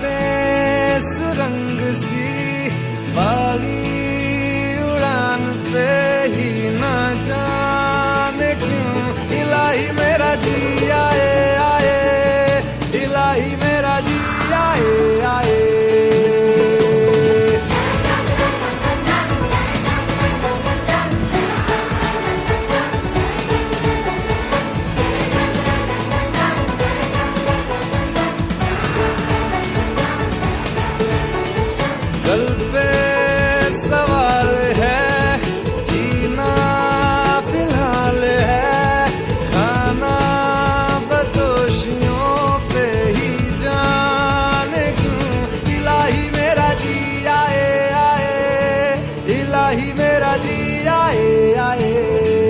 μες. primera día, eh. eh.